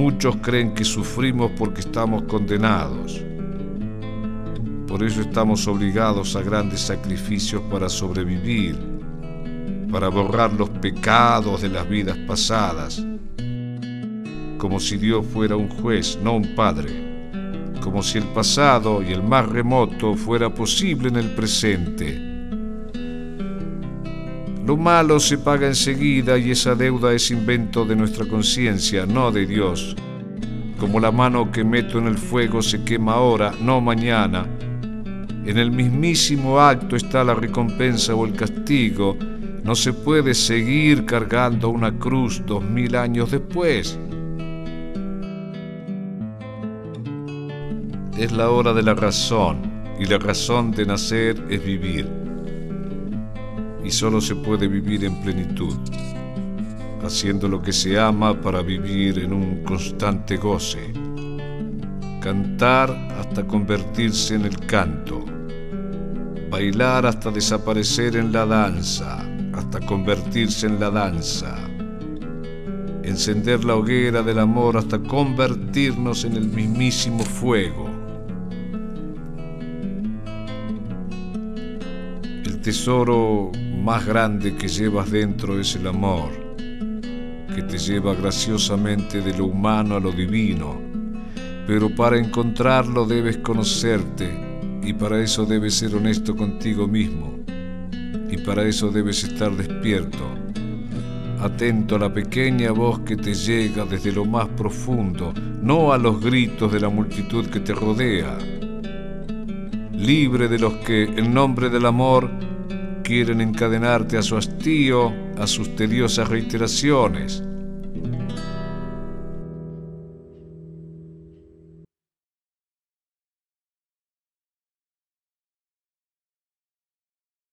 muchos creen que sufrimos porque estamos condenados. Por eso estamos obligados a grandes sacrificios para sobrevivir, para borrar los pecados de las vidas pasadas, como si Dios fuera un juez, no un padre como si el pasado y el más remoto fuera posible en el presente. Lo malo se paga enseguida y esa deuda es invento de nuestra conciencia, no de Dios. Como la mano que meto en el fuego se quema ahora, no mañana. En el mismísimo acto está la recompensa o el castigo. No se puede seguir cargando una cruz dos mil años después. es la hora de la razón y la razón de nacer es vivir. Y solo se puede vivir en plenitud, haciendo lo que se ama para vivir en un constante goce. Cantar hasta convertirse en el canto. Bailar hasta desaparecer en la danza, hasta convertirse en la danza. Encender la hoguera del amor hasta convertirnos en el mismísimo fuego tesoro más grande que llevas dentro es el amor, que te lleva graciosamente de lo humano a lo divino. Pero para encontrarlo debes conocerte y para eso debes ser honesto contigo mismo. Y para eso debes estar despierto, atento a la pequeña voz que te llega desde lo más profundo, no a los gritos de la multitud que te rodea. Libre de los que, en nombre del amor, quieren encadenarte a su hastío, a sus tediosas reiteraciones.